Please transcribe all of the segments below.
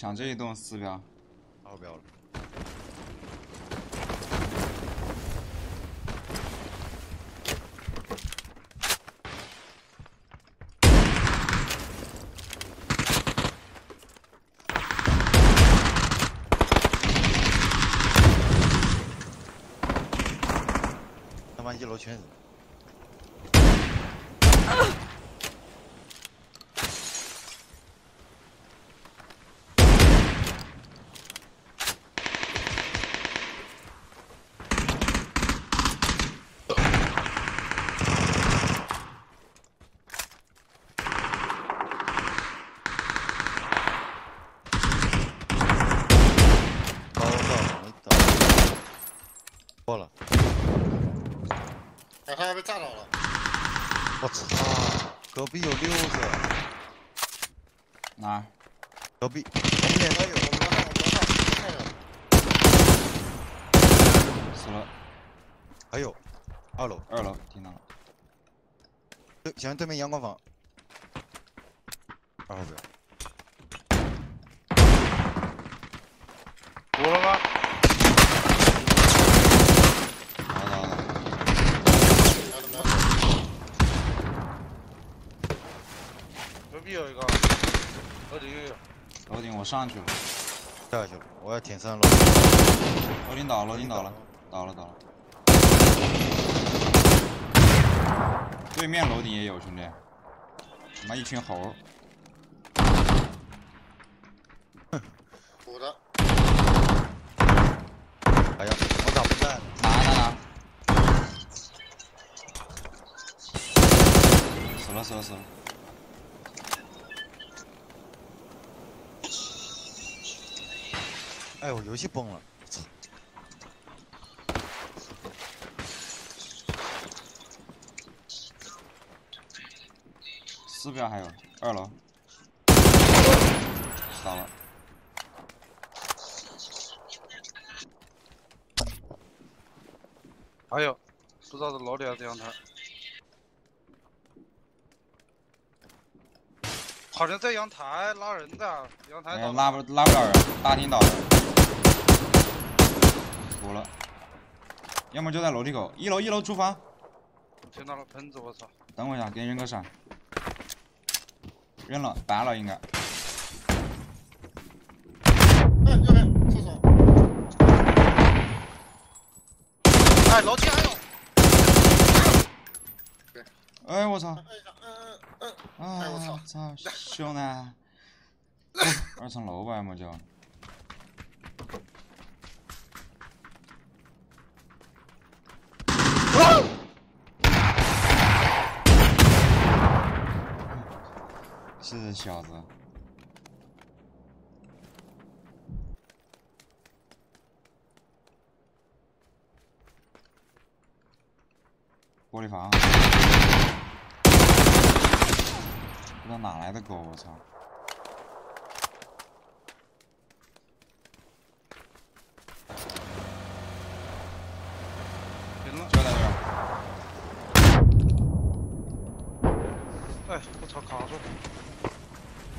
抢这一栋四标，二标了。他妈一楼全人。高到没到，过了。哎，他要被炸着了。我操！隔壁有六个，哪儿？隔壁我们连哎呦，我楼上，我楼上，我看着。死了，还有二楼，二楼听到了。对，前面对面阳光房，二号标。补了吗？好的好的，没了没了。有一个，楼顶又有。楼顶我上去了，下去了，我要舔三楼。楼顶倒了，楼顶倒了，倒了倒了。对面楼顶也有兄弟，他妈一群猴儿，补的。哎呀，我咋不在？哪哪哪？死了死了死了！哎，我游戏崩了，操！四标还有二楼，倒了。还有，不知道是楼底还是阳台。好像在阳台拉人的，阳台哎，倒拉不拉不了人，大厅倒了，补了。要么就在楼梯口，一楼一楼厨房。听到了喷子，我操！等我一下，给你扔个闪。扔了，白了应该。哎，右边厕所。哎，楼梯还有。哎我操！哎我操啊操，兄弟！二层楼吧，要么就。是小子。玻璃房，不知道哪来的狗，我操！停了。就在这儿，哎，我操，卡住！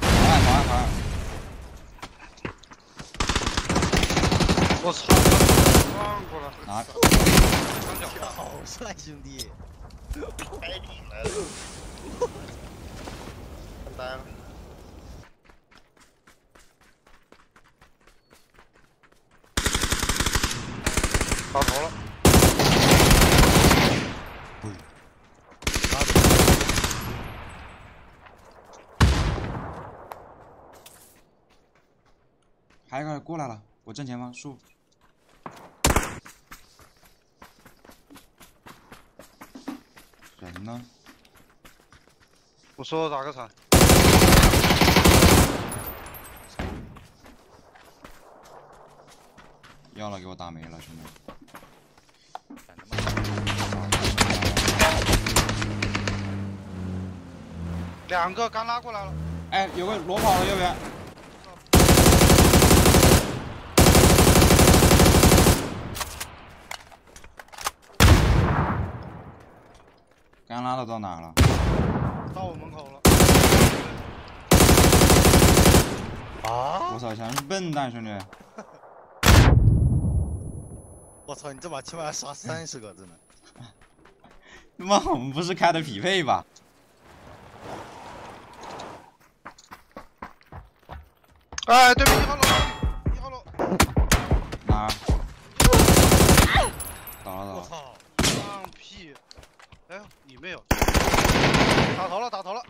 好案好案好案，我操！拿。好帅，兄弟！白顶来了。打头了。对，还有一个过来了，我正前方树。人呢？我说打个伞。要了，给我打没了，兄弟。两个刚拉过来了。哎，有个裸跑了，右边。刚拉到到哪了？到我门口了。啊！我操，全是笨蛋兄弟。我操，你这把起码要杀三十个，真的。他 妈，我们不是开的匹配吧？哎，对面一号楼，一号楼，哪儿？倒了倒了。我操！放屁！哎，你没有，打头了，打头了。